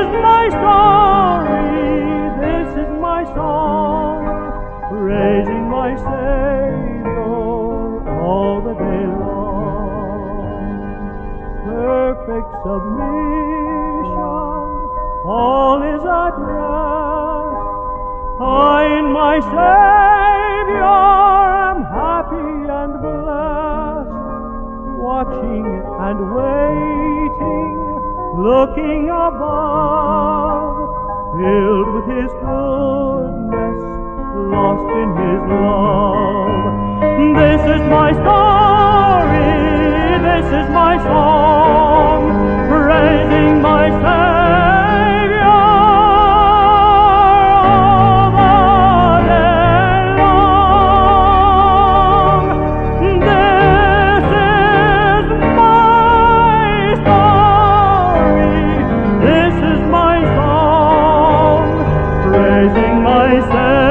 is my story, this is my song, praising my Savior all the day long. Perfect submission, all is at rest. I in my Savior am happy and blessed, watching and waiting, looking above, filled with His goodness, lost in His love. This is my story, say